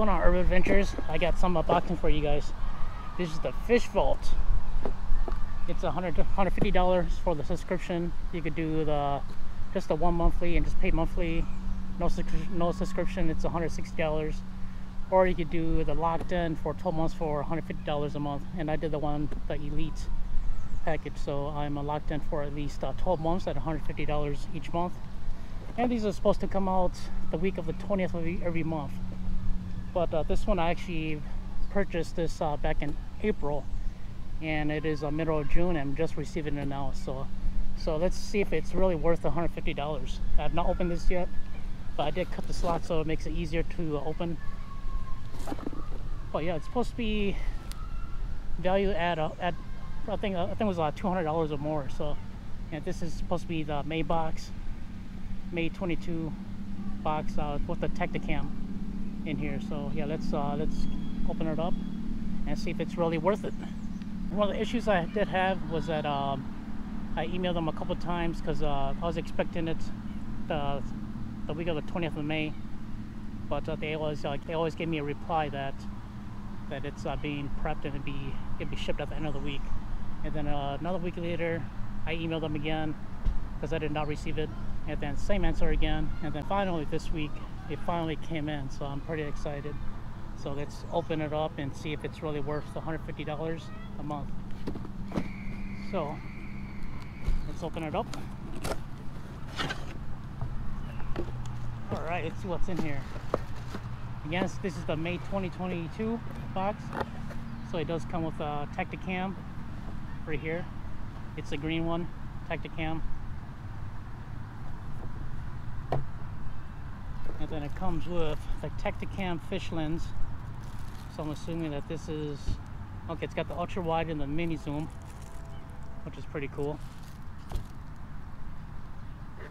Going on Urban Adventures. I got some unboxing for you guys. This is the Fish Vault. It's $100, $150 for the subscription. You could do the just the one monthly and just pay monthly. No, no subscription, it's $160. Or you could do the locked in for 12 months for $150 a month. And I did the one, the Elite package. So I'm locked in for at least uh, 12 months at $150 each month. And these are supposed to come out the week of the 20th of every month but uh, this one I actually purchased this uh, back in April and it is a uh, middle of June and I'm just receiving it now so so let's see if it's really worth $150 I have not opened this yet but I did cut the slot so it makes it easier to uh, open. But yeah it's supposed to be value at, uh, at I think I think it was uh, $200 or more so and this is supposed to be the May box May 22 box uh, with the Tactacam in here. So yeah let's uh, let's open it up and see if it's really worth it. One of the issues I did have was that um, I emailed them a couple times because uh, I was expecting it the, the week of the 20th of May but uh, they always like they always gave me a reply that that it's uh, being prepped and it'd be it'd be shipped at the end of the week. And then uh, another week later I emailed them again because I did not receive it. And then same answer again. And then finally this week it finally came in so I'm pretty excited. So let's open it up and see if it's really worth the $150 a month. So let's open it up. All right let's see what's in here. Yes this is the May 2022 box. So it does come with a Tactacam right here. It's the green one Tactacam then it comes with the Tactacam fish lens. So I'm assuming that this is okay it's got the ultra wide and the mini zoom which is pretty cool.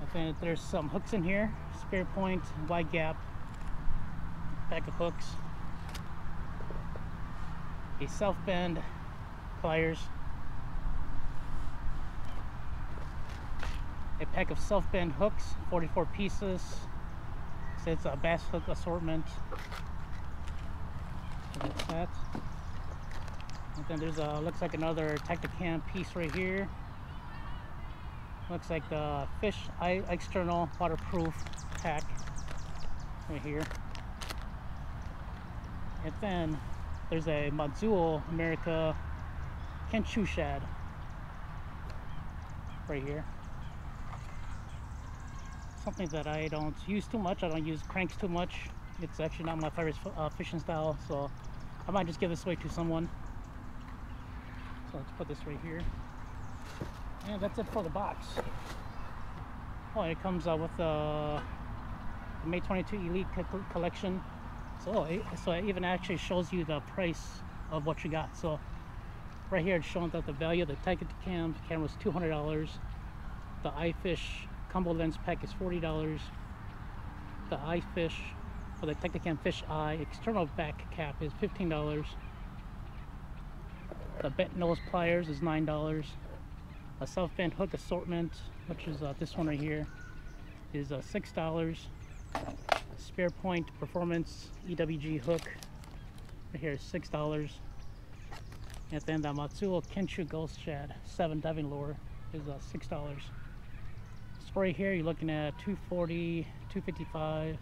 I think there's some hooks in here spare point wide gap pack of hooks a South Bend pliers a pack of South Bend hooks 44 pieces it's a bass hook assortment. So that's that. And then there's a looks like another Tactacam piece right here. Looks like the fish external waterproof pack right here. And then there's a Matsuo America Kenshu shad right here something that I don't use too much. I don't use cranks too much. It's actually not my favorite uh, fishing style, so I might just give this away to someone. So let's put this right here. And that's it for the box. Oh, it comes uh, with uh, the May 22 Elite Collection. So, it, so it even actually shows you the price of what you got. So right here it's showing that the value of the Tactacam camera was $200. The iFish combo lens pack is $40. The eye fish, for the Tactacam Fish Eye external back cap is $15. The bent nose pliers is $9. A South Bend hook assortment, which is uh, this one right here, is uh, $6. Spare point performance EWG hook right here is $6. And then the Matsuo Kenshu Ghost Shad 7 diving lure is uh, $6 right here you're looking at 240 255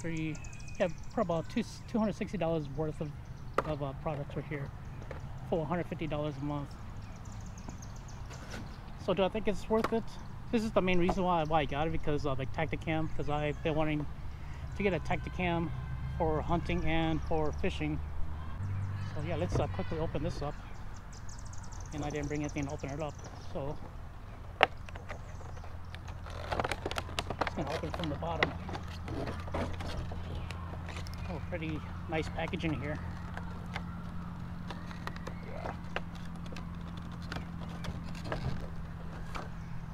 three yeah probably about two, 260 dollars worth of, of uh, products right here for 150 dollars a month. So do I think it's worth it? This is the main reason why, why I got it because of the Tactacam because I've been wanting to get a Tactacam for hunting and for fishing. So yeah let's uh, quickly open this up. And I didn't bring anything to open it up so Gonna open from the bottom. Oh, pretty nice packaging here.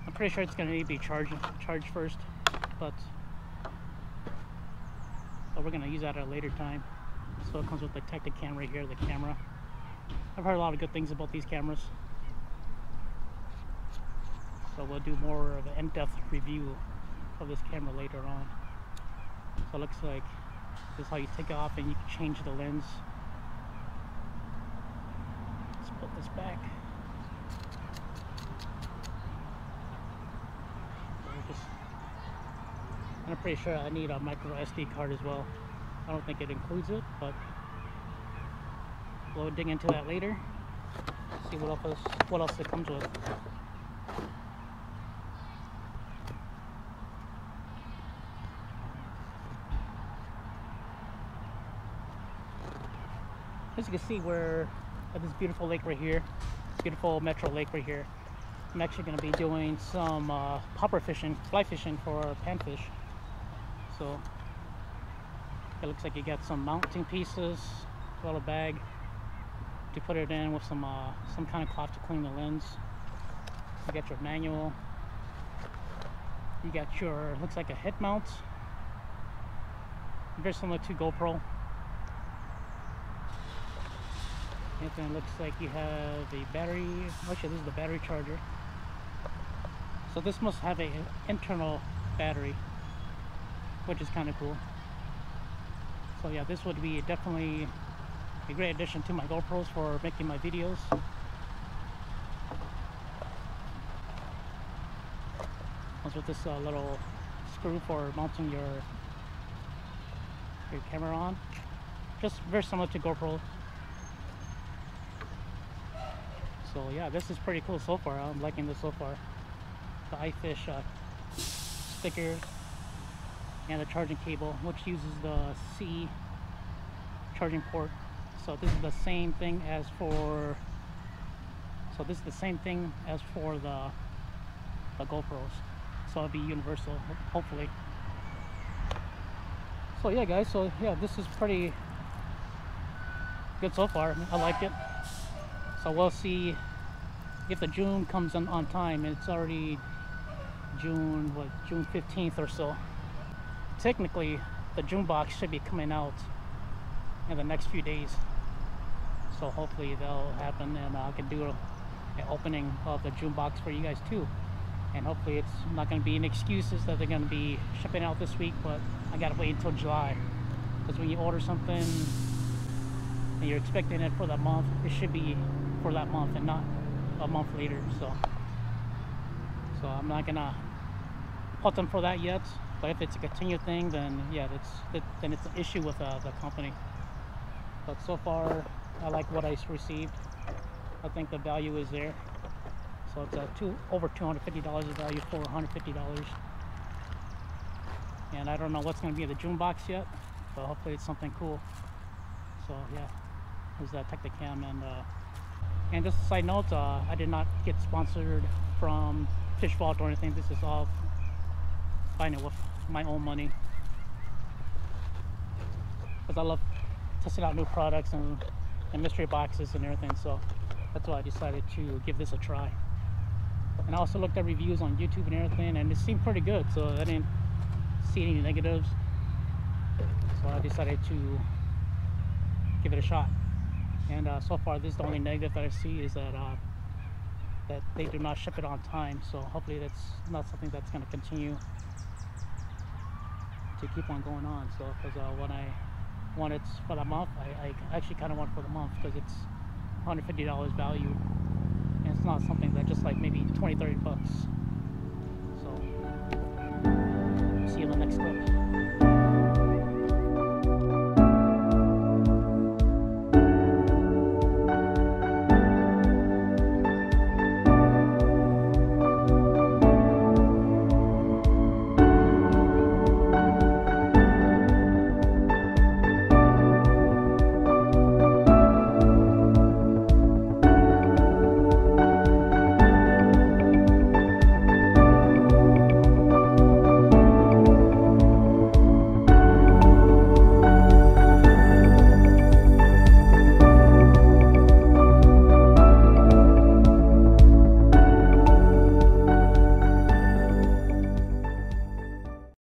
I'm pretty sure it's gonna need to be charged charged first, but but we're gonna use that at a later time. So it comes with the Tactacam right here, the camera. I've heard a lot of good things about these cameras. So we'll do more of an in-depth review of this camera later on. So it looks like This is how you take it off and you can change the lens. Let's put this back. And I'm pretty sure I need a micro SD card as well. I don't think it includes it, but we'll dig into that later. See what else what else it comes with. As you can see, we're at this beautiful lake right here, beautiful metro lake right here. I'm actually going to be doing some uh, popper fishing, fly fishing for panfish. So it looks like you got some mounting pieces, a little bag to put it in with some uh, some kind of cloth to clean the lens. You got your manual. You got your looks like a head mount, very similar to GoPro. And looks like you have a battery. Actually, this is the battery charger. So this must have a internal battery, which is kind of cool. So yeah, this would be definitely a great addition to my GoPros for making my videos. Comes with this uh, little screw for mounting your your camera on. Just very similar to GoPro. So yeah, this is pretty cool so far. I'm liking this so far. The iFish uh, stickers and the charging cable, which uses the C charging port. So this is the same thing as for. So this is the same thing as for the the GoPros. So it'll be universal, hopefully. So yeah, guys. So yeah, this is pretty good so far. I like it. So we'll see if the June comes on, on time. It's already June, what, June 15th or so. Technically, the June box should be coming out in the next few days. So hopefully that'll happen and I can do a, an opening of the June box for you guys too. And hopefully it's not going to be any excuses that they're going to be shipping out this week, but I got to wait until July. Because when you order something and you're expecting it for that month, it should be for that month and not a month later. So, so I'm not gonna put them for that yet. But if it's a continued thing, then yeah, that's that, then it's an issue with uh, the company. But so far, I like what I received. I think the value is there. So it's a two over two fifty dollars of value for one hundred fifty dollars. And I don't know what's going to be in the June box yet, but hopefully it's something cool. So yeah, there's that Tactacam and uh, and just a side note, uh, I did not get sponsored from Fish Vault or anything. This is all buying it with my own money because I love testing out new products and, and mystery boxes and everything. So that's why I decided to give this a try. And I also looked at reviews on YouTube and everything, and it seemed pretty good. So I didn't see any negatives. So I decided to give it a shot. And uh, so far, this is the only negative that I see is that uh, that they do not ship it on time. So hopefully, that's not something that's going to continue to keep on going on. So because uh, when I want it for the month, I, I actually kind of want it for the month because it's $150 value, and it's not something that just like maybe 20, 30 bucks. So see you in the next clip.